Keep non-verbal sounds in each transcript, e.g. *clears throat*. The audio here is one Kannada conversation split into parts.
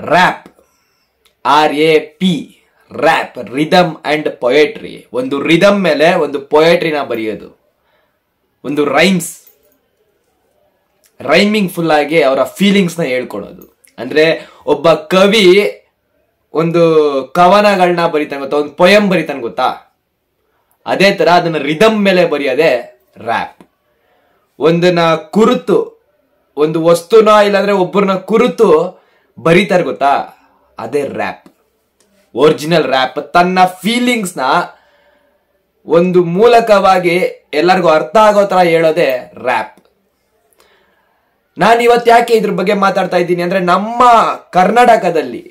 Rap R A P rap rhythm and poetry ಒಂದು ರಿದಮ್ ಮೇಲೆ ಒಂದು ಪೊಯೆಟ್ರಿನ ಬರೆಯೋದು. ಒಂದು ರೈಮ್ಸ್ ರೈಮಿಂಗ್ ಫುಲ್ ಆಗಿ ಅವರ ಫೀಲಿಂಗ್ಸ್ನ ಹೇಳ್ಕೊಡೋದು ಅಂದ್ರೆ ಒಬ್ಬ ಕವಿ ಒಂದು ಕವನಗಳನ್ನ ಬರಿತಾನೆ ಗೊತ್ತಾ? ಒಂದು ಪೊಯಮ್ ಬರಿತಾನೆ ಗೊತ್ತಾ? ಅದೇ ತರ ಅದನ್ನ ರಿದಮ್ ಮೇಲೆ ಬರೆಯೋದೇ ರ್ಯಾಪ್ ಒಂದನ್ನ ಕುರುತು, ಒಂದು ವಸ್ತುನ ಇಲ್ಲಾಂದ್ರೆ ಒಬ್ಬರನ್ನ ಕುರಿತು ಬರೀತಾರೆ ಗೊತ್ತಾ? ಅದೇ ರ್ಯಾಪ್ ಒರಿಜಿನಲ್ ರ್ಯಾಪ್ ತನ್ನ ಫೀಲಿಂಗ್ಸ್ನ ಒಂದು ಮೂಲಕವಾಗಿ ಎಲ್ಲರಿಗೂ ಅರ್ಥ ಆಗೋ ತರ ಹೇಳೋದೇ ರ್ಯಾಪ್ ನಾನು ಇವತ್ತು ಯಾಕೆ ಇದ್ರ ಬಗ್ಗೆ ಮಾತಾಡ್ತಾ ಇದ್ದೀನಿ ಅಂದ್ರೆ ನಮ್ಮ ಕರ್ನಾಟಕದಲ್ಲಿ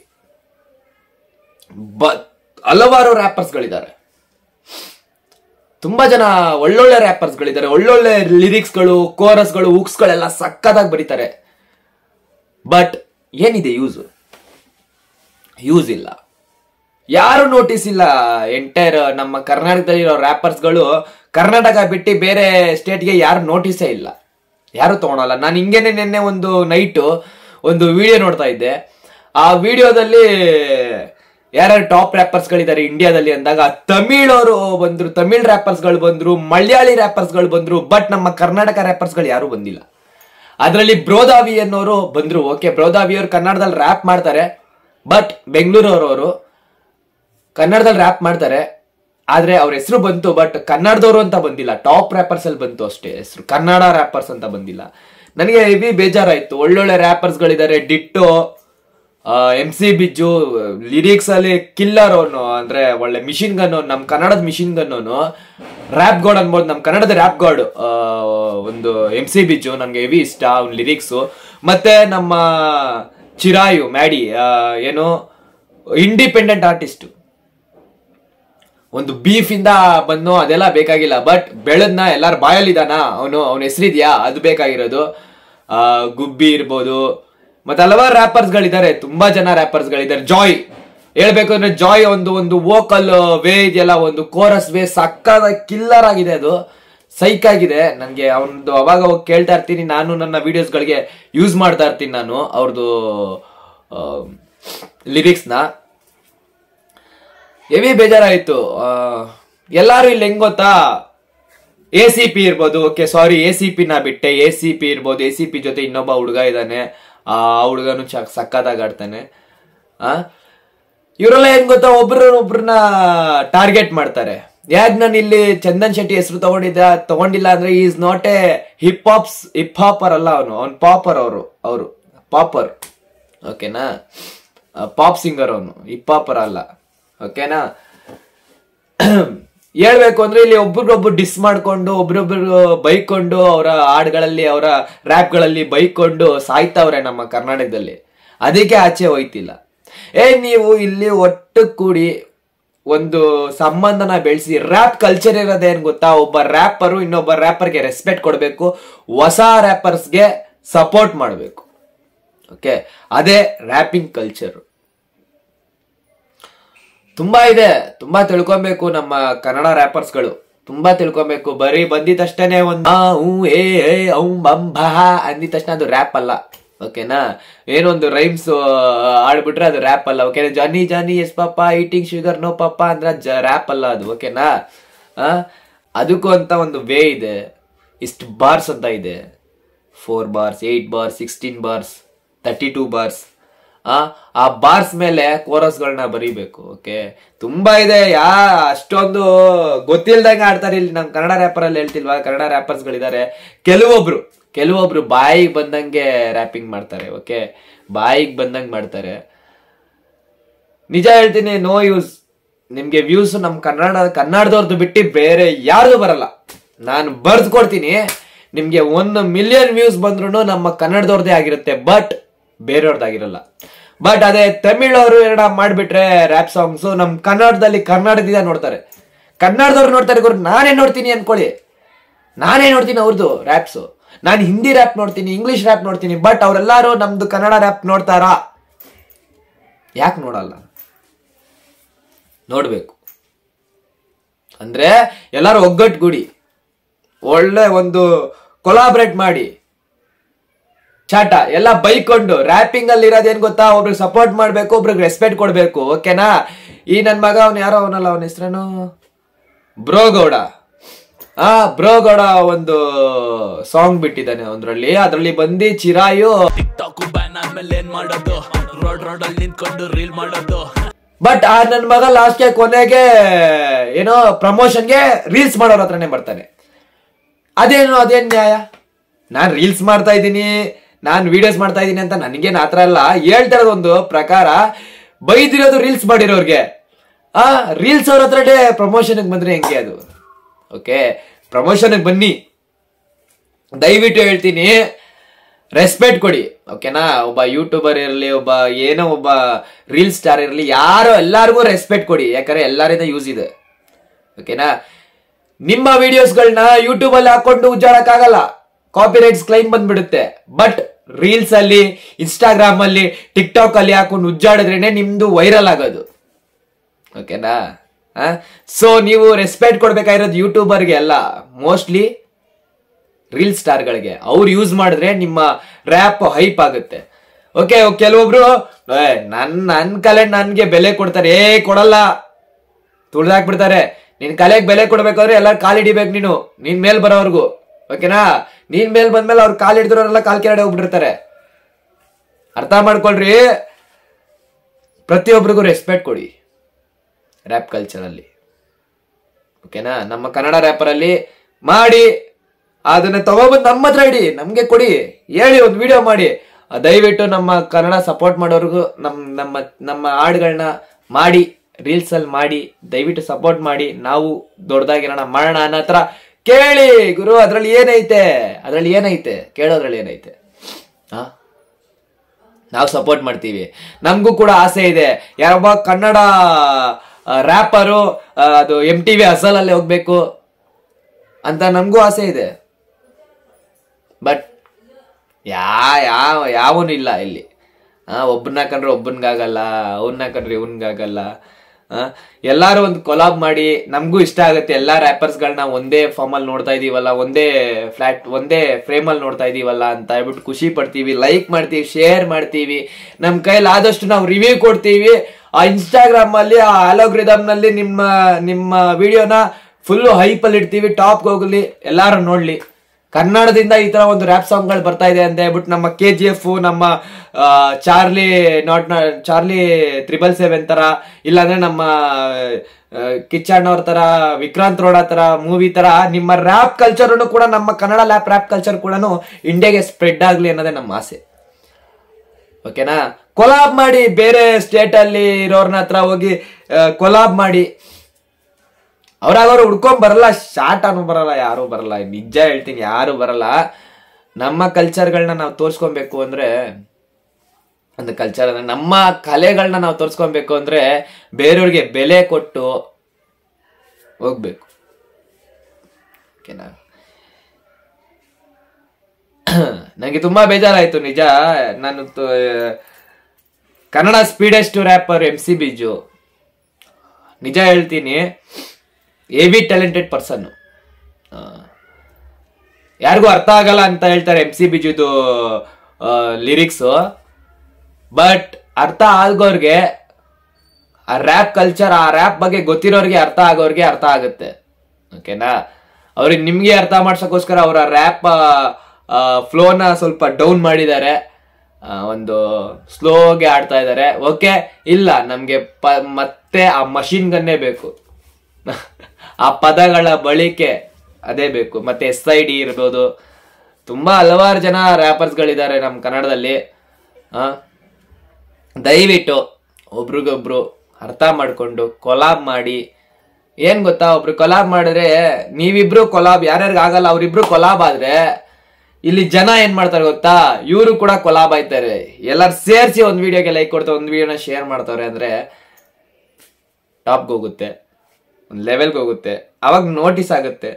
ಬ ಹಲವಾರು ರ್ಯಾಪರ್ಸ್ಗಳಿದ್ದಾರೆ ತುಂಬಾ ಜನ ಒಳ್ಳೊಳ್ಳೆ ರ್ಯಾಪರ್ಸ್ಗಳಿದ್ದಾರೆ ಒಳ್ಳೊಳ್ಳೆ ಲಿರಿಕ್ಸ್ಗಳು ಕೋರಸ್ಗಳು ಹುಕ್ಸ್ಗಳೆಲ್ಲ ಸಕ್ಕದಾಗಿ ಬರೀತಾರೆ. ಬಟ್ ಏನಿದೆ ಯೂಸ್ ಯೂಸ್ ಇಲ್ಲ. ಯಾರು ನೋಟಿಸ್ ಇಲ್ಲ? ಎಂಟೈರ್ ನಮ್ಮ ಕರ್ನಾಟಕದಲ್ಲಿರೋ ರ್ಯಾಪರ್ಸ್ಗಳು ಕರ್ನಾಟಕ ಬಿಟ್ಟು ಬೇರೆ ಸ್ಟೇಟ್ಗೆ ಯಾರು ನೋಟಿಸೇ ಇಲ್ಲ. ಯಾರು ತಗೊಳಲ್ಲ. ನಾನು ಹಿಂಗೇನೆ ನಿನ್ನೆ ಒಂದು ನೈಟು ಒಂದು ವಿಡಿಯೋ ನೋಡ್ತಾ ಇದ್ದೆ. ಆ ವಿಡಿಯೋದಲ್ಲಿ ಯಾರ್ಯಾರು ಟಾಪ್ ರ್ಯಾಪರ್ಸ್ಗಳಿದ್ದಾರೆ ಇಂಡಿಯಾದಲ್ಲಿ ಅಂದಾಗ ತಮಿಳವರು ಬಂದ್ರು, ತಮಿಳ್ ರ್ಯಾಪರ್ಸ್ಗಳು ಬಂದ್ರು, ಮಲಯಾಳಿ ರ್ಯಾಪರ್ಸ್ಗಳು ಬಂದ್ರು ಬಟ್ ನಮ್ಮ ಕರ್ನಾಟಕ ರ್ಯಾಪರ್ಸ್ಗಳು ಯಾರು ಬಂದಿಲ್ಲ. ಅದರಲ್ಲಿ ಬ್ರೋದಾವಿ ಅನ್ನೋರು ಬಂದ್ರು. ಓಕೆ ಬ್ರೋದಾವಿ ಅವರು ಕನ್ನಡದಲ್ಲಿ ರ್ಯಾಪ್ ಮಾಡ್ತಾರೆ. ಬಟ್ ಬೆಂಗಳೂರವರವರು ಕನ್ನಡದಲ್ಲಿ ರ್ಯಾಪ್ ಮಾಡ್ತಾರೆ. ಆದ್ರೆ ಅವ್ರ ಹೆಸರು ಬಂತು ಬಟ್ ಕನ್ನಡದವರು ಅಂತ ಬಂದಿಲ್ಲ. ಟಾಪ್ ರ್ಯಾಪರ್ಸ್ ಅಲ್ಲಿ ಬಂತು ಅಷ್ಟೇ ಹೆಸರು. ಕನ್ನಡ ರ್ಯಾಪರ್ಸ್ ಅಂತ ಬಂದಿಲ್ಲ. ನನಗೆ ಹೆವಿ ಬೇಜಾರಾಯ್ತು. ಒಳ್ಳೊಳ್ಳೆ rappers ಗಳಿದ್ದಾರೆ ditto M C Bijju lyrics ಅಲ್ಲಿ ಕಿಲ್ಲರ್ ಅವನು. ಅಂದ್ರೆ ಒಳ್ಳೆ ಮಿಷಿನ್ ಗನ್ ನಮ್ಮ ಕನ್ನಡದ ಮಿಷಿನ್ ಗನ್ ರ್ಯಾಪ್ ಗಾಡ್ ಅನ್ಬೋದು ನಮ್ಮ ಕನ್ನಡದ ರ್ಯಾಪ್ ಗಾಡ್ ಒಂದು ಎಂ ಸಿ ಬಿಜು ನನಗೆ ಹೆವಿ ಇಷ್ಟ, ಅವ್ನ ಲಿರಿಕ್ಸು ಮತ್ತೆ ನಮ್ಮ ಚಿರಾಯು ಮ್ಯಾಡಿ ಏನು ಇಂಡಿಪೆಂಡೆಂಟ್ ಆರ್ಟಿಸ್ಟ್ ಒಂದು ಬೀಫ್ ಇಂದ ಬಂದು ಅದೆಲ್ಲ ಬೇಕಾಗಿಲ್ಲ. ಬಟ್ ಬೆಳದ್ನ ಎಲ್ಲಾರ ಬಾಯಲ್ಲಿದಾನ? ಅವನು, ಅವನ ಹೆಸರಿದ್ಯಾ? ಅದು ಬೇಕಾಗಿರೋದು. ಗುಬ್ಬಿ ಇರ್ಬೋದು. ಮತ್ತೆ ಹಲವಾರು ರ್ಯಾಪರ್ಸ್ಗಳಿದ್ದಾರೆ ತುಂಬಾ ಜನ ರ್ಯಾಪರ್ಸ್ಗಳಿದ್ದಾರೆ ಜಾಯ್ ಹೇಳ್ಬೇಕು ಅಂದ್ರೆ ಜಾಯ್ ಒಂದು ಒಂದು ವೋಕಲ್ ವೇ ಇದೆಯಲ್ಲ, ಒಂದು ಕೋರಸ್ ವೇ ಸಕ್ಕದ ಕಿಲ್ಲರ್ ಆಗಿದೆ ಅದು. ಸೈಕ್ ಆಗಿದೆ. ನನಗೆ ಅವನದು ಅವಾಗ ಅವಾಗ ಕೇಳ್ತಾ ಇರ್ತೀನಿ. ನಾನು ನನ್ನ ವಿಡಿಯೋಸ್ಗಳಿಗೆ ಯೂಸ್ ಮಾಡ್ತಾ ಇರ್ತೀನಿ ನಾನು ಅವ್ರದ್ದು ಲಿರಿಕ್ಸ್ನ ಹೆವಿ ಬೇಜಾರಾಯಿತು. ಎಲ್ಲರೂ ಎಲ್ಲಾರು ಇಲ್ಲಿ ಹೆಂಗ್ ಗೊತ್ತಾ? ಎ ಸಿ ಪಿ ಇರ್ಬೋದು. Okay sorry A C P ನಾ ಬಿಟ್ಟೆ. ಎ ಸಿ ಪಿ ಇರ್ಬೋದು. ಎ ಸಿ ಪಿ ಜೊತೆ ಇನ್ನೊಬ್ಬ ಹುಡುಗ ಇದ್ದಾನೆ. ಆ ಹುಡುಗನು ಚಕ್ ಸಕ್ಕತ್ತಾಗಿ ಆಡ್ತಾನೆ. ಆ? ಇವರೆಲ್ಲ ಏನ್ ಗೊತ್ತಾ? ಒಬ್ರು ಒಬ್ರನ್ನ ಟಾರ್ಗೆಟ್ ಮಾಡ್ತಾರೆ. ಯಾಕೆ ನಾನು ಇಲ್ಲಿ ಚಂದನ್ ಶೆಟ್ಟಿ ಹೆಸರು ತಗೊಂಡಿದ್ದ? ತಗೊಂಡಿಲ್ಲ ಅಂದ್ರೆ is not a hip hops hip hopper ಅಲ್ಲ ಅವನು. ಅವ್ನು ಪಾಪರ್ ಅವರು ಅವರು. ಪಾಪರ್ ಓಕೆನಾ ಪಾಪ್ ಸಿಂಗರ್ ಅವನು. ಹಿಪ್ ಹಾಪರ್ ಅಲ್ಲ. ಓಕೆನಾ *clears throat* ಹೇಳ್ಬೇಕು ಅಂದ್ರೆ ಇಲ್ಲಿ ಒಬ್ರಿಗೊಬ್ರು ಡಿಸ್ ಮಾಡ್ಕೊಂಡು ಒಬ್ರೊಬ್ರು ಬೈಕೊಂಡು, ಅವರ ಹಾಡ್ಗಳಲ್ಲಿ, ಅವರ ರ್ಯಾಪ್ಗಳಲ್ಲಿ ಬೈಕೊಂಡು ಸಾಯ್ತಾವ್ರೆ ನಮ್ಮ ಕರ್ನಾಟಕದಲ್ಲಿ. ಅದಕ್ಕೆ ಆಚೆ ಹೋಯ್ತಿಲ್ಲ. ಏ, ನೀವು ಇಲ್ಲಿ ಒಟ್ಟು ಕೂಡಿ ಒಂದು ಸಂಬಂಧನ ಬೆಳೆಸಿ ರ್ಯಾಪ್ ಕಲ್ಚರ್ ಇರೋದೇನು ಗೊತ್ತಾ? ಒಬ್ಬ ರ್ಯಾಪರು ಇನ್ನೊಬ್ಬ ರ್ಯಾಪರ್ಗೆ ರೆಸ್ಪೆಕ್ಟ್ ಕೊಡಬೇಕು, ಹೊಸ ರ್ಯಾಪರ್ಸ್ಗೆ ಸಪೋರ್ಟ್ ಮಾಡಬೇಕು. ಓಕೆ ಅದೇ ರ್ಯಾಪಿಂಗ್ ಕಲ್ಚರು ತುಂಬಾ ಇದೆ. ತುಂಬಾ ತಿಳ್ಕೊಬೇಕು ನಮ್ಮ ಕನ್ನಡ ರ್ಯಾಪರ್ಸ್ಗಳು ತುಂಬಾ ತಿಳ್ಕೊಬೇಕು. ಬರೀ ಬಂದಿದ್ದಷ್ಟೇ ಒಂದು ಅಂದಿದ ತಕ್ಷಣ ಅದು ರ್ಯಾಪ್ ಅಲ್ಲ. ಓಕೆನಾ ಏನೊಂದು ರೈಮ್ಸ್ ಆಡ್ಬಿಟ್ರೆ ಅದು ರ್ಯಾಪ್ ಅಲ್ಲ ಓಕೆನಾ Johnny Johnny yes papa eating sugar no papa ಅಂದ್ರೆ ರ್ಯಾಪ್ ಅಲ್ಲ ಅದು ಓಕೆನಾ ಅದಕ್ಕೂ ಅಂತ ಒಂದು ವೇ ಇದೆ. ಇಷ್ಟು ಬಾರ್ಸ್ ಅಂತ ಇದೆ. Four bars eight bars sixteen bars thirty two bars ಆ ಬಾರ್ಸ್ ಮೇಲೆ ಕೋರಸ್ಗಳನ್ನ ಬರೀಬೇಕು ಓಕೆ ತುಂಬಾ ಇದೆ. ಯಾ, ಅಷ್ಟೊಂದು ಗೊತ್ತಿಲ್ದಂಗೆ ಆಡ್ತಾರೆ ಇಲ್ಲಿ. ನಮ್ಮ ಕನ್ನಡ ರ್ಯಾಪರ್ ಅಲ್ಲಿ ಹೇಳ್ತಿಲ್ವಾ? ಕನ್ನಡ ರ್ಯಾಪರ್ಸ್ಗಳಿದ್ದಾರೆ ಕೆಲವೊಬ್ರು ಕೆಲವೊಬ್ರು ಬಾಯಿಗೆ ಬಂದಂಗೆ ರ್ಯಾಪಿಂಗ್ ಮಾಡ್ತಾರೆ ಓಕೆ ಬಾಯಿಗೆ ಬಂದಂಗೆ ಮಾಡ್ತಾರೆ. ನಿಜ ಹೇಳ್ತೀನಿ ನೋ ಯೂಸ್ ನಿಮ್ಗೆ ವ್ಯೂಸ್ ನಮ್ಮ ಕನ್ನಡ ಕನ್ನಡದವ್ರದ್ದು ಬಿಟ್ಟು ಬೇರೆ ಯಾರ್ದು ಬರಲ್ಲ. ನಾನು ಬರ್ದು ಕೊಡ್ತೀನಿ. ನಿಮ್ಗೆ ಒಂದು ಮಿಲಿಯನ್ ವ್ಯೂಸ್ ಬಂದ್ರು ನಮ್ಮ ಕನ್ನಡದವ್ರದೇ ಆಗಿರುತ್ತೆ ಬಟ್ ಬೇರೆಯವ್ರದ್ದಾಗಿರಲ್ಲ ಬಟ್ ಅದೇ ತಮಿಳವರು ಎರಡ ಮಾಡಿಬಿಟ್ರೆ ರ್ಯಾಪ್ ಸಾಂಗ್ಸ್ ನಮ್ಮ ಕನ್ನಡದಲ್ಲಿ ಕರ್ನಾಟಕದಿಂದ ನೋಡ್ತಾರೆ. ಕನ್ನಡದವ್ರು ನೋಡ್ತಾರೆ ಗುರು ನಾನೇ ನೋಡ್ತೀನಿ ಅನ್ಕೊಳ್ಳಿ. ನಾನೇ ನೋಡ್ತೀನಿ ಅವ್ರದ್ದು ರ್ಯಾಪ್ಸು ನಾನು ಹಿಂದಿ ರ್ಯಾಪ್ ನೋಡ್ತೀನಿ ಇಂಗ್ಲಿಷ್ ರ್ಯಾಪ್ ನೋಡ್ತೀನಿ ಬಟ್ ಅವರೆಲ್ಲರೂ ನಮ್ದು ಕನ್ನಡ ರ್ಯಾಪ್ ನೋಡ್ತಾರಾ? ಯಾಕೆ ನೋಡಲ್ಲ? ನೋಡಬೇಕು. ಅಂದ್ರೆ ಎಲ್ಲರೂ ಒಗ್ಗಟ್ಟುಗೂಡಿ ಒಳ್ಳೆ ಒಂದು ಕೊಲಾಬ್ರೇಟ್ ಮಾಡಿ. ಚಾಟ, ಎಲ್ಲ ಬೈಕೊಂಡು ರ್ಯಾಪಿಂಗ್ ಅಲ್ಲಿ ಇರೋದೇನ್ ಗೊತ್ತಾ? ಒಬ್ರಿಗೆ ಸಪೋರ್ಟ್ ಮಾಡಬೇಕು, ಒಬ್ರಿಗೆ ರೆಸ್ಪೆಕ್ಟ್ ಕೊಡಬೇಕು ಓಕೆನಾ ಈ ನನ್ನ ಮಗ ಅವ್ನು ಯಾರೋ, ಅವನಲ್ಲ, ಅವನ ಹೆಸರೇನು? ಬ್ರೋಗೌಡ ಆ ಬ್ರೋಗೌಡ ಒಂದು ಸಾಂಗ್ ಬಿಟ್ಟಿದ್ದಾನೆ ಒಂದ್ರಲ್ಲಿ. ಅದ್ರಲ್ಲಿ ಬಂದಿ ಚಿರಾಯು. ಮಾಡೋದು? ರೋಡ್ ರೋಡ್ ಅಲ್ಲಿ ನಿಂತ್ಕೊಂಡು ರೀಲ್ ಮಾಡೋದು. ಬಟ್ ಆ ನನ್ ಮಗ ಲಾಸ್ಟ್ಗೆ ಕೊನೆಗೆ ಏನೋ ಪ್ರಮೋಷನ್ಗೆ ರೀಲ್ಸ್ ಮಾಡೋರ ಹತ್ರನೇ ಬರ್ತಾನೆ. ಅದೇನು ಅದೇನ್ ನ್ಯಾಯ? ನಾನು ರೀಲ್ಸ್ ಮಾಡ್ತಾ ಇದ್ದೀನಿ ನಾನು ವಿಡಿಯೋಸ್ ಮಾಡ್ತಾ ಇದ್ದೀನಿ ಅಂತ ನನಗೇನ್ ಆತರ ಅಲ್ಲ. ಹೇಳ್ತಾ ಇರೋದು ಒಂದು ಪ್ರಕಾರ ಬೈದಿರೋದು ರೀಲ್ಸ್ ಮಾಡಿರೋರ್ಗೆ. ಆ ರೀಲ್ಸ್ ಅವ್ರ ಹತ್ರ ಪ್ರಮೋಷನ್ಗೆ ಬಂದ್ರೆ ಹೆಂಗೆ ಅದು? ಓಕೆ ಪ್ರಮೋಷನ್ಗೆ ಬನ್ನಿ. ದಯವಿಟ್ಟು ಹೇಳ್ತೀನಿ ರೆಸ್ಪೆಕ್ಟ್ ಕೊಡಿ. ಓಕೆನಾ ಒಬ್ಬ ಯೂಟ್ಯೂಬರ್ ಇರಲಿ, ಒಬ್ಬ ಏನೋ ಒಬ್ಬ ರೀಲ್ ಸ್ಟಾರ್ ಇರಲಿ, ಯಾರು ಎಲ್ಲರಿಗೂ ರೆಸ್ಪೆಕ್ಟ್ ಕೊಡಿ, ಯಾಕಂದ್ರೆ ಎಲ್ಲರಿಂದ ಯೂಸ್ ಇದೆ. ಓಕೆನಾ ನಿಮ್ಮ ವಿಡಿಯೋಸ್ಗಳನ್ನ ಯೂಟ್ಯೂಬಲ್ಲಿ ಹಾಕೊಂಡು ಕಾಪಿ ರೈಟ್ಸ್ ಕ್ಲೈಮ್ ಬಂದ್ಬಿಡುತ್ತೆ. ಬಟ್ ರೀಲ್ಸ್ ಅಲ್ಲಿ ಇನ್ಸ್ಟಾಗ್ರಾಮ್ ಅಲ್ಲಿ ಟಿಕ್ ಅಲ್ಲಿ ಹಾಕೊಂಡು ಉಜ್ಜಾಡಿದ್ರೇನೆ ನಿಮ್ದು ವೈರಲ್ ಆಗೋದು. ಓಕೆನಾ ಸೊ ನೀವು ರೆಸ್ಪೆಕ್ಟ್ ಕೊಡ್ಬೇಕಾಗಿರೋದು ಯೂಟ್ಯೂಬರ್ಗೆ ಅಲ್ಲ. ಮೋಸ್ಟ್ಲಿ ರೀಲ್ ಸ್ಟಾರ್ಗಳಿಗೆ ಅವ್ರು ಯೂಸ್ ಮಾಡಿದ್ರೆ ನಿಮ್ಮ ರ್ಯಾಪ್ ಹೈಪ್ ಆಗುತ್ತೆ. ಓಕೆ ಕೆಲವೊಬ್ರು ನನ್ ನನ್ ಕಲೆ ನನ್ಗೆ ಬೆಲೆ ಕೊಡ್ತಾರೆ. ಏ, ಕೊಡಲ್ಲ. ತುಳ್ದಾಕ್ಬಿಡ್ತಾರೆ. ನಿನ್ ಕಲೆಗೆ ಬೆಲೆ ಕೊಡ್ಬೇಕಾದ್ರೆ ಎಲ್ಲ ಕಾಲ್ ಹಿಡಿಬೇಕು ನೀನು. ನಿನ್ ಮೇಲ್ ಬರೋವರೆಗೂ. ಓಕೆನಾ ನೀನ್ ಮೇಲ್ ಬಂದ್ಮೇಲೆ ಅವ್ರು ಕಾಲ್ ಹಿಡಿದ್ರವರೆಲ್ಲ ಕಾಲ್ ಕೆಳಗಡೆ ಹೋಗ್ಬಿಟ್ಟಿರ್ತಾರೆ. ಅರ್ಥ ಮಾಡ್ಕೊಳ್ರಿ? ಪ್ರತಿಯೊಬ್ಬರಿಗೂ ರೆಸ್ಪೆಕ್ಟ್ ಕೊಡಿ. ರ್ಯಾಪ್ ಕಲ್ಚರಲ್ಲಿ ಓಕೆನಾ ನಮ್ಮ ಕನ್ನಡ ರ್ಯಾಪರ್ ಅಲ್ಲಿ ಮಾಡಿ, ಅದನ್ನ ತಗೊಬಂದು ನಮ್ಮ ಹತ್ರ ಇಡಿ, ನಮ್ಗೆ ಕೊಡಿ, ಹೇಳಿ ಒಂದು ವಿಡಿಯೋ ಮಾಡಿ. ದಯವಿಟ್ಟು ನಮ್ಮ ಕನ್ನಡ ಸಪೋರ್ಟ್ ಮಾಡೋರ್ಗು, ನಮ್, ನಮ್ಮ ನಮ್ಮ ಹಾಡುಗಳನ್ನ ಮಾಡಿ ರೀಲ್ಸ್ ಅಲ್ಲಿ ಮಾಡಿ, ದಯವಿಟ್ಟು ಸಪೋರ್ಟ್ ಮಾಡಿ, ನಾವು ದೊಡ್ಡದಾಗಿರೋಣ, ಮಾಡೋಣ ಅನ್ನೋ ಹತ್ರ ಕೇಳಿ. ಗುರು, ಅದ್ರಲ್ಲಿ ಏನೈತೆ? ಅದ್ರಲ್ಲಿ ಏನೈತೆ? ಕೇಳೋದ್ರಲ್ಲಿ ಏನೈತೆ. ಹಾ ನಾವು ಸಪೋರ್ಟ್ ಮಾಡ್ತೀವಿ. ನಮಗೂ ಕೂಡ ಆಸೆ ಇದೆ. ಯಾರೊಬ್ಬ ಕನ್ನಡ ರ್ಯಾಪರು ಅದು ಎಂ ಟಿ ವಿ ಅಸಲಲ್ಲಿ ಹೋಗ್ಬೇಕು ಅಂತ ನಮಗೂ ಆಸೆ ಇದೆ. ಬಟ್ ಯಾ ಯಾವ ಯಾವನು ಇಲ್ಲ ಇಲ್ಲಿ. ಆ ಒಬ್ಬನ ಕಂಡ್ರೆ ಒಬ್ಬನ್ಗಾಗಲ್ಲ ಅವನ್ನ ಕಂಡ್ರೆ ಇವನ್ಗಾಗಲ್ಲ. ಎಲ್ಲರೂ ಎಲ್ಲಾರು ಒಂದು ಕೊಲಾಬ್ ಮಾಡಿ ನಮಗೂ ಇಷ್ಟ ಆಗುತ್ತೆ. ಎಲ್ಲ ರ್ಯಾಪರ್ಸ್ಗಳನ್ನ ಒಂದೇ ಫಾರ್ಮಲ್ಲಿ ನೋಡ್ತಾ ಇದ್ದೀವಲ್ಲ ಒಂದೇ ಫ್ಲಾಟ್ ಒಂದೇ ಫ್ರೇಮಲ್ಲಿ ನೋಡ್ತಾ ಇದ್ದೀವಲ್ಲ ಅಂತ ಹೇಳ್ಬಿಟ್ಟು ಖುಷಿ ಪಡ್ತೀವಿ ಲೈಕ್ ಮಾಡ್ತೀವಿ ಶೇರ್ ಮಾಡ್ತೀವಿ. ನಮ್ಮ ಕೈಯಲ್ಲಿ ಆದಷ್ಟು ನಾವು ರಿವ್ಯೂ ಕೊಡ್ತೀವಿ. ಆ ಇನ್ಸ್ಟಾಗ್ರಾಮ್ ಅಲ್ಲಿ, ಆ ಅಲೋಗ್ರಿದಮ್ನಲ್ಲಿ ನಿಮ್ಮ ನಿಮ್ಮ ವಿಡಿಯೋನ ಫುಲ್ ಹೈಪ್ ಅಲ್ಲಿ ಇಡ್ತೀವಿ ಟಾಪ್ ಹೋಗ್ಲಿ ಎಲ್ಲಾರು ನೋಡ್ಲಿ. ಕನ್ನಡದಿಂದ ಈ ತರ ಒಂದು ರ್ಯಾಪ್ ಸಾಂಗ್ಗಳು ಬರ್ತಾ ಇದೆ ಅಂತ ಹೇಳ್ಬಿಟ್ಟು ನಮ್ಮ ಕೆ ಜಿ ಎಫ್ ನಮ್ಮ Charlie not Charlie triple seven ತರ, ಇಲ್ಲಾಂದ್ರೆ ನಮ್ಮ ಕಿಚ್ಚಣ್ಣ ಅವ್ರ ತರ, ವಿಕ್ರಾಂತ್ ರೋಡ ತರ ಮೂವಿ ತರ, ನಿಮ್ಮ ರ್ಯಾಪ್ ಕಲ್ಚರ್ ಕೂಡ, ನಮ್ಮ ಕನ್ನಡ ಲ್ಯಾಪ್ ರ್ಯಾಪ್ ಕಲ್ಚರ್ ಕೂಡ ಇಂಡಿಯಾಗೆ ಸ್ಪ್ರೆಡ್ ಆಗ್ಲಿ ಅನ್ನೋದೇ ನಮ್ಮ ಆಸೆ. ಓಕೆನಾ ಕೊಲಾಬ್ ಮಾಡಿ ಬೇರೆ ಸ್ಟೇಟ್ ಅಲ್ಲಿ ಇರೋರ್ನ ಹತ್ರ ಹೋಗಿ ಕೊಲಾಬ್ ಮಾಡಿ. ಅವ್ರಾಗವ್ರು ಹುಡ್ಕೊಂಡ್ ಬರಲ್ಲ ಶಾರ್ಟ್ ಅನ್ನು ಬರಲ್ಲ, ಯಾರು ಬರಲ್ಲ. ನಿಜ ಹೇಳ್ತೀನಿ, ಯಾರು ಬರಲ್ಲ. ನಮ್ಮ ಕಲ್ಚರ್ಗಳನ್ನ ನಾವು ತೋರ್ಸ್ಕೊಬೇಕು ಅಂದ್ರೆ, ಒಂದು ಕಲ್ಚರ್ ಅಂದ್ರೆ, ನಮ್ಮ ಕಲೆಗಳನ್ನ ನಾವು ತೋರ್ಸ್ಕೊಬೇಕು ಅಂದ್ರೆ, ಬೇರೆಯವ್ರಿಗೆ ಬೆಲೆ ಕೊಟ್ಟು ಹೋಗ್ಬೇಕು. ಓಕೆನಾ? *clears throat* ನನಗೆ ತುಂಬಾ ಬೇಜಾರಾಯ್ತು, ನಿಜ. ನಾನು Kannada speedest rapper M C Biju. ನಿಜ ಹೇಳ್ತೀನಿ ಎ ಬಿ ಟ್ಯಾಲೆಂಟೆಡ್ ಪರ್ಸನ್ ಯಾರಿಗೂ ಅರ್ಥ ಆಗಲ್ಲ ಅಂತ ಹೇಳ್ತಾರೆ ಎಂ ಸಿ ಬಿಜುದು ಲಿರಿಕ್ಸು ಬಟ್ ಅರ್ಥ ಆಗೋರ್ಗೆ, ಆ ರ್ಯಾಪ್ ಕಲ್ಚರ್ ಆ ರ್ಯಾಪ್ ಬಗ್ಗೆ ಗೊತ್ತಿರೋರಿಗೆ ಅರ್ಥ ಆಗೋರಿಗೆ ಅರ್ಥ ಆಗುತ್ತೆ. ಓಕೆನಾ ಅವ್ರಿಗೆ ನಿಮಗೆ ಅರ್ಥ ಮಾಡ್ಸೋಕ್ಕೋಸ್ಕರ ಅವರ ರ್ಯಾಪ್ ಫ್ಲೋನ ಸ್ವಲ್ಪ ಡೌನ್ ಮಾಡಿದ್ದಾರೆ. ಒಂದು ಸ್ಲೋಗೆ ಆಡ್ತಾ ಇದ್ದಾರೆ ಓಕೆ ಇಲ್ಲ, ನಮ್ಗೆ ಪ, ಮತ್ತೆ ಆ ಮಷಿನ್ ಗನ್ನೇ ಬೇಕು. *laughs* ಆ ಪದಗಳ ಬಳಿಕೆ ಅದೇ ಬೇಕು. ಮತ್ತೆ ಎಸ್ ಐ ಡಿ ಇರ್ಬೋದು. ತುಂಬಾ ಹಲವಾರು ಜನ ರ್ಯಾಪರ್ಸ್ಗಳಿದ್ದಾರೆ ನಮ್ಮ ಕನ್ನಡದಲ್ಲಿ. ದಯವಿಟ್ಟು ಒಬ್ರಿಗೊಬ್ರು ಅರ್ಥ ಮಾಡಿಕೊಂಡು ಕೊಲಾಬ್ ಮಾಡಿ. ಏನ್ ಗೊತ್ತಾ, ಒಬ್ರು ಕೊಲಾಬ್ ಮಾಡಿದ್ರೆ ನೀವಿಬ್ರು ಕೊಲಾಬ್ ಯಾರ್ಯಾರಿಗೆ ಆಗಲ್ಲ, ಅವ್ರಿಬ್ರು ಕೊಲಾಬ್ ಆದ್ರೆ ಇಲ್ಲಿ ಜನ ಏನ್ ಮಾಡ್ತಾರೆ ಗೊತ್ತಾ? ಇವರು ಕೂಡ ಕೊಲಾಬ್ ಆಯ್ತಾರೆ. ಎಲ್ಲಾರು ಸೇರಿಸಿ ಒಂದ್ ವಿಡಿಯೋಗೆ ಲೈಕ್ ಕೊಡ್ತಾರೆ, ಒಂದ್ ವಿಡಿಯೋನ ಶೇರ್ ಮಾಡ್ತಾರೆ ಅಂದ್ರೆ ಟಾಪ್ಗೆ ಹೋಗುತ್ತೆ, ಒಂದು ಲೆವೆಲ್ಗೆ ಹೋಗುತ್ತೆ. ಅವಾಗ ನೋಟಿಸ್ ಆಗುತ್ತೆ.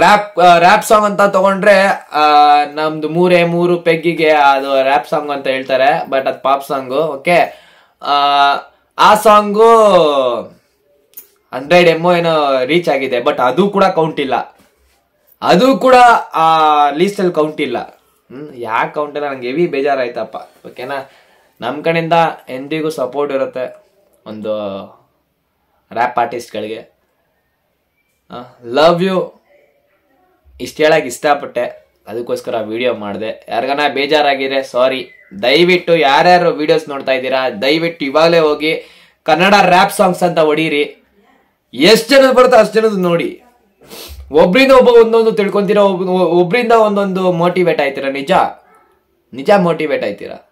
ರ್ಯಾಪ್ ರ್ಯಾಪ್ ಸಾಂಗ್ ಅಂತ ತಗೊಂಡ್ರೆ ನಮ್ದು ಮೂರೇ ಮೂರು ಪೆಗ್ಗಿಗೆ ಅದು ರ್ಯಾಪ್ ಸಾಂಗ್ ಅಂತ ಹೇಳ್ತಾರೆ ಬಟ್ ಅದು ಪಾಪ್ ಸಾಂಗು ಓಕೆ ಆ ಸಾಂಗು ಹಂಡ್ರೆಡ್ ಎಂ ಏನೋ ರೀಚ್ ಆಗಿದೆ ಬಟ್ ಅದು ಕೂಡ ಕೌಂಟ್ ಇಲ್ಲ. ಅದು ಕೂಡ ಆ ಲೀಸ್ಟಲ್ಲಿ ಕೌಂಟ್ ಇಲ್ಲ. ಹ್ಮ್, ಯಾಕೆ ಕೌಂಟ್ ಇಲ್ಲ? ನಂಗೆ ಹೆವಿ ಬೇಜಾರಾಯ್ತಪ್ಪ. ಓಕೆನಾ ನಮ್ಮ ಕಡೆಯಿಂದ ಎಂದಿಗೂ ಸಪೋರ್ಟ್ ಇರುತ್ತೆ ಒಂದು ರ್ಯಾಪ್ ಆರ್ಟಿಸ್ಟ್ಗಳಿಗೆ ಲವ್ ಯು ಇಷ್ಟು ಹೇಳಕ್ಕೆ ಇಷ್ಟಪಟ್ಟೆ. ಅದಕ್ಕೋಸ್ಕರ ವಿಡಿಯೋ ಮಾಡಿದೆ. ಯಾರಿಗಾನ ಬೇಜಾರಾಗಿದೆ ಸಾರಿ ದಯವಿಟ್ಟು ಯಾರ್ಯಾರು ವಿಡಿಯೋಸ್ ನೋಡ್ತಾ ಇದ್ದೀರಾ, ದಯವಿಟ್ಟು ಇವಾಗಲೇ ಹೋಗಿ ಕನ್ನಡ ರ್ಯಾಪ್ ಸಾಂಗ್ಸ್ ಅಂತ ಹೊಡೀರಿ. ಎಷ್ಟು ಜನದ ಬರುತ್ತೋ ಅಷ್ಟು ಜನದ ನೋಡಿ. ಒಬ್ರಿಂದ ಒಬ್ಬ ಒಂದೊಂದು ತಿಳ್ಕೊಂತೀರಾ, ಒಬ್ ಒಬ್ರಿಂದ ಒಂದೊಂದು ಮೋಟಿವೇಟ್ ಆಯ್ತೀರಾ? ನಿಜ? ನಿಜ ಮೋಟಿವೇಟ್ ಆಯ್ತೀರಾ?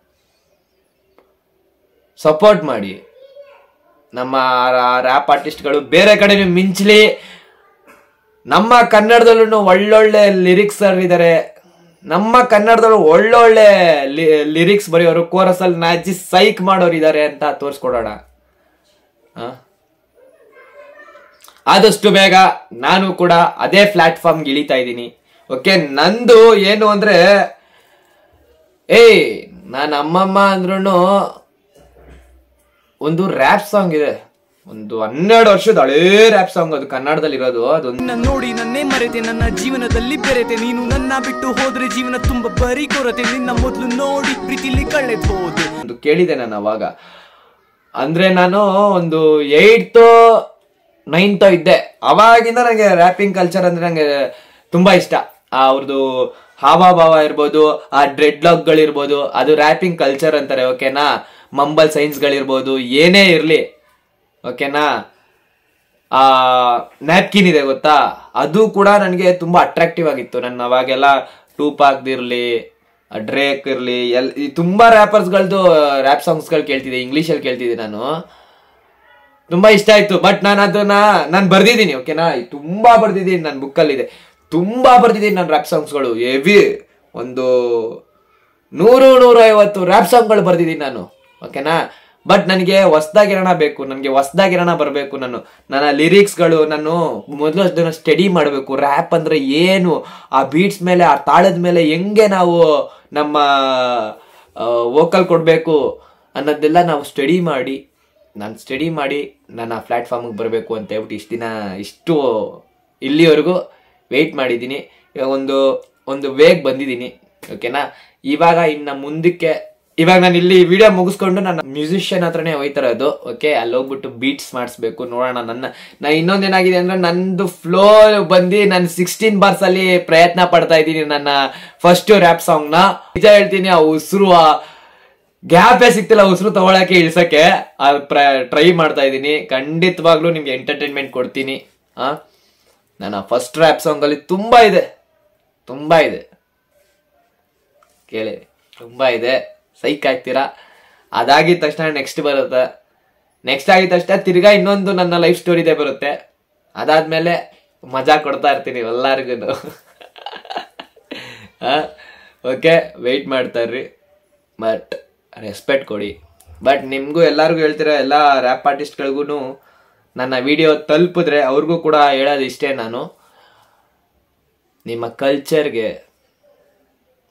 ಸಪೋರ್ಟ್ ಮಾಡಿ. ನಮ್ಮ ರ್ಯಾಪ್ ಆರ್ಟಿಸ್ಟ್ಗಳು ಬೇರೆ ಕಡೆ ಮಿಂಚಲಿ, ನಮ್ಮ ಕನ್ನಡದಲ್ಲೂ ಒಳ್ಳೊಳ್ಳೆ ಲಿರಿಕ್ಸ್ ಇದ್ದಾರೆ ನಮ್ಮ ಕನ್ನಡದಲ್ಲೂ ಒಳ್ಳೊಳ್ಳೆ ಲಿರಿಕ್ಸ್ ಬರೆಯೋರು ಕೋರಸಲ್ಲಿ ನಾಚಿ ಸೈಕ್ ಮಾಡೋರು ಇದ್ದಾರೆ ಅಂತ ತೋರಿಸ್ಕೊಡೋಣ. ಆ? ಆದಷ್ಟು ಬೇಗ ನಾನು ಕೂಡ ಅದೇ ಪ್ಲಾಟ್ಫಾರ್ಮ್ಗೆ ಇಳಿತಾ ಇದ್ದೀನಿ. ಓಕೆ ನಂದು ಏನು ಅಂದ್ರೆ ಏಯ್ ನಾನು ಅಮ್ಮಮ್ಮ ಅಂದ್ರೂ ಒಂದು ರ್ಯಾಪ್ ಸಾಂಗ್ ಇದೆ. ಒಂದು ಹನ್ನೆರಡು ವರ್ಷದ ಹಳೇ ರ್ಯಾಪ್ ಸಾಂಗ್ ಅದು ಕನ್ನಡದಲ್ಲಿ ಇರೋದು ಅದೊಂದು ನೋಡಿ ನನ್ನೇ ಮರೆತೆ ನನ್ನ ಜೀವನದಲ್ಲಿ ಬೆರೆತೆ. ನೀನು ನನ್ನ ಬಿಟ್ಟು ಹೋದ್ರೆ ಜೀವನ ತುಂಬಾ ಬರಿ ಕೊರತೆ. ನಿನ್ನ ಮೊದಲು ನೋಡಿ ಪ್ರೀತಿಲಿ ಕಳೆದ್ಬಹುದು ಹೋದೆ ಒಂದು ಕೇಳಿದೆ ನಾನು ಅವಾಗ. ಅಂದ್ರೆ ನಾನು ಒಂದು ಏಯ್ತ್ ನೈನ್ತ್ ಇದ್ದೆ. ಅವಾಗಿಂದ ನನಗೆ ರ್ಯಾಪಿಂಗ್ ಕಲ್ಚರ್ ಅಂದ್ರೆ ನಂಗೆ ತುಂಬಾ ಇಷ್ಟ. ಆ ಅವ್ರದ್ದು ಹಾವಭಾವ ಇರ್ಬೋದು, ಆ ಡ್ರೆಡ್ ಗಳಿರ್ಬೋದು ಅದು ರ್ಯಾಪಿಂಗ್ ಕಲ್ಚರ್ ಅಂತಾರೆ ಓಕೆನಾ ಮಂಬಲ್ ಸೈನ್ಸ್ಗಳಿರ್ಬೋದು ಏನೇ ಇರಲಿ ಓಕೆನಾ ಆ ನ್ಯಾಪ್ಕಿನ್ ಇದೆ ಗೊತ್ತಾ? ಅದು ಕೂಡ ನನಗೆ ತುಂಬಾ ಅಟ್ರಾಕ್ಟಿವ್ ಆಗಿತ್ತು. ನನ್ನ ಅವಾಗೆಲ್ಲ ಟೂಪ್ ಆಗ್ದಿರ್ಲಿ ಡ್ರೇಕ್ ಇರ್ಲಿ, ಎಲ್ ತುಂಬಾ ರ್ಯಾಪರ್ಸ್ಗಳದ್ದು ರ್ಯಾಪ್ ಸಾಂಗ್ಸ್ಗಳು ಕೇಳ್ತಿದ್ದೆ ಇಂಗ್ಲೀಷಲ್ಲಿ ಕೇಳ್ತಿದ್ದೆ ನಾನು. ತುಂಬಾ ಇಷ್ಟ ಆಯ್ತು. ಬಟ್ ನಾನು ಅದನ್ನ, ನಾನು ಬರ್ದಿದ್ದೀನಿ ಓಕೆನಾ ತುಂಬಾ ಬರ್ದಿದ್ದೀನಿ ನನ್ನ ಬುಕ್ಕಲ್ಲಿ ಇದೆ ತುಂಬಾ ಬರ್ದಿದ್ದೀನಿ ನಾನು ರ್ಯಾಪ್ ಸಾಂಗ್ಸ್ಗಳು ಹೆವಿ ಒಂದು ನೂರು, ನೂರೈವತ್ತು ರ್ಯಾಪ್ ಸಾಂಗ್ಗಳು ಬರ್ದಿದ್ದೀನಿ ನಾನು ಓಕೆನಾ ಬಟ್ ನನಗೆ ಹೊಸ್ದಾಗಿರೋಣ ಬೇಕು, ನನಗೆ ಹೊಸ್ದಾಗಿರೋಣ ಬರಬೇಕು ನಾನು. ನನ್ನ ಲಿರಿಕ್ಸ್ಗಳು ನಾನು ಮೊದಲು ಅದನ್ನ ಸ್ಟಡಿ ಮಾಡಬೇಕು. ರ್ಯಾಪ್ ಅಂದ್ರೆ ಏನು? ಆ ಬೀಟ್ಸ್ ಮೇಲೆ, ಆ ತಾಳದ ಮೇಲೆ ಹೆಂಗೆ ನಾವು ನಮ್ಮ ವೋಕಲ್ ಕೊಡಬೇಕು ಅನ್ನೋದೆಲ್ಲ ನಾವು ಸ್ಟಡಿ ಮಾಡಿ ನಾನು ಸ್ಟಡಿ ಮಾಡಿ ನಾನು ಆ ಪ್ಲ್ಯಾಟ್ಫಾರ್ಮಿಗೆ ಬರಬೇಕು ಅಂತ ಹೇಳ್ಬಿಟ್ಟು ಇಷ್ಟು ದಿನ ಇಷ್ಟು ಇಲ್ಲಿವರೆಗೂ ವೆಯ್ಟ್ ಮಾಡಿದ್ದೀನಿ. ಒಂದು ಒಂದು ವೇಗ್ ಬಂದಿದ್ದೀನಿ. ಓಕೆನಾ ಇವಾಗ ಇನ್ನು ಮುಂದಕ್ಕೆ, ಇವಾಗ ನಾನು ಇಲ್ಲಿ ವಿಡಿಯೋ ಮುಗಿಸ್ಕೊಂಡು ನಾನು ಮ್ಯೂಸಿಷಿಯನ್ ಹತ್ರನೇ ಹೋಯ್ತಾ ಅದು ಓಕೆ ಅಲ್ಲಿ ಹೋಗ್ಬಿಟ್ಟು ಬೀಟ್ಸ್ ಮಾಡಿಸ್ಬೇಕು, ನೋಡೋಣ ನನ್ನ, ನಾ ಇನ್ನೊಂದೇನಾಗಿದೆ ಅಂದ್ರೆ ನಂದು ಫ್ಲೋ ಬಂದು ನಾನು ಸಿಕ್ಸ್ಟೀನ್ ಬಾರ್ಸ್ ಅಲ್ಲಿ ಪ್ರಯತ್ನ ಪಡ್ತಾ ಇದ್ದೀನಿ ನನ್ನ ಫಸ್ಟ್ ರ್ಯಾಪ್ ಸಾಂಗ್ನ ನಿಜ ಹೇಳ್ತೀನಿ, ಆ ಉಸಿರು ಗ್ಯಾಪೇ ಸಿಗ್ತಿಲ್ಲ, ಉಸಿರು ತಗೊಳಕ್ಕೆ, ಇಳಿಸಕ್ಕೆ. ಟ್ರೈ ಮಾಡ್ತಾ ಇದ್ದೀನಿ. ಖಂಡಿತವಾಗ್ಲೂ ನಿಮ್ಗೆ ಎಂಟರ್ಟೈನ್ಮೆಂಟ್ ಕೊಡ್ತೀನಿ. ಆ? ನನ್ನ ಫಸ್ಟ್ ರ್ಯಾಪ್ ಸಾಂಗ್ ಅಲ್ಲಿ ತುಂಬಾ ಇದೆ. ತುಂಬಾ ಇದೆ. ಕೇಳಿ, ತುಂಬಾ ಇದೆ. ಸೈಕ್ ಆಗ್ತೀರಾ? ಅದಾಗಿದ ತಕ್ಷಣ ನೆಕ್ಸ್ಟ್ ಬರುತ್ತೆ. ನೆಕ್ಸ್ಟ್ ಆಗಿದ ತಕ್ಷಣ ತಿರ್ಗಾ ಇನ್ನೊಂದು ನನ್ನ ಲೈಫ್ ಸ್ಟೋರಿದೆ ಬರುತ್ತೆ. ಅದಾದ್ಮೇಲೆ ಮಜಾ ಕೊಡ್ತಾ ಇರ್ತೀನಿ ಎಲ್ಲರಿಗೂ ಓಕೆ *laughs* ವೆಯ್ಟ್ ಮಾಡ್ತಾರ್ರಿ ಬಟ್ ರೆಸ್ಪೆಕ್ಟ್ ಕೊಡಿ. ಬಟ್ ನಿಮಗೂ ಎಲ್ಲರಿಗೂ ಹೇಳ್ತೀರ ಎಲ್ಲ ರ್ಯಾಪ್ ಆರ್ಟಿಸ್ಟ್ಗಳಿಗೂ ನನ್ನ ವಿಡಿಯೋ ತಲುಪಿದ್ರೆ ಅವ್ರಿಗೂ ಕೂಡ ಹೇಳೋದು ಇಷ್ಟೇ ನಾನು. ನಿಮ್ಮ ಕಲ್ಚರ್ಗೆ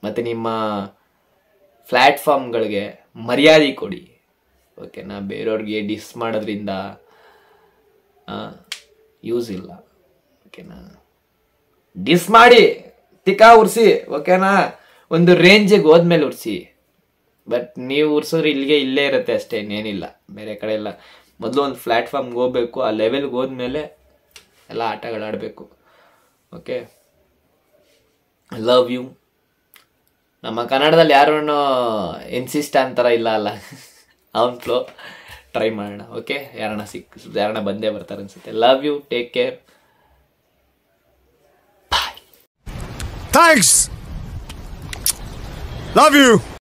ಮತ್ತು ನಿಮ್ಮ ಪ್ಲ್ಯಾಟ್ಫಾರ್ಮ್ಗಳಿಗೆ ಮರ್ಯಾದೆ ಕೊಡಿ. ಓಕೆನಾ ಬೇರೆಯವ್ರಿಗೆ ಡಿಸ್ ಮಾಡೋದ್ರಿಂದ ಯೂಸ್ ಇಲ್ಲ. ಓಕೆನಾ ಡಿಸ್ ಮಾಡಿ ತಿಕ್ಕಾ ಉರ್ಸಿ ಓಕೆನಾ ಒಂದು ರೇಂಜಿಗೆ ಹೋದ್ಮೇಲೆ ಉರ್ಸಿ. ಬಟ್ ನೀವು ಉರ್ಸೋರು ಇಲ್ಲಿಗೆ ಇಲ್ಲೇ ಇರುತ್ತೆ ಅಷ್ಟೇ, ಇನ್ನೇನಿಲ್ಲ. ಬೇರೆ ಕಡೆ ಎಲ್ಲ ಮೊದಲು ಒಂದು ಪ್ಲ್ಯಾಟ್ಫಾರ್ಮ್ಗೆ ಹೋಗ್ಬೇಕು, ಆ ಲೆವೆಲ್ಗೆ ಹೋದ್ಮೇಲೆ ಎಲ್ಲ ಆಟಗಳಾಡಬೇಕು ಓಕೆ ಲವ್ ಯು ನಮ್ಮ ಕನ್ನಡದಲ್ಲಿ ಯಾರೂ ಇನ್ಸಿಸ್ಟ್ ಅಂತಾರ ಇಲ್ಲ ಅಲ್ಲ. ಅವನ್ ಫ್ಲೋ ಟ್ರೈ ಮಾಡೋಣ ಓಕೆ ಯಾರನ್ನ ಸಿಕ್, ಯಾರನ್ನ ಬಂದೇ ಬರ್ತಾರೆ ಅನ್ಸುತ್ತೆ. Love you take care thanks love you.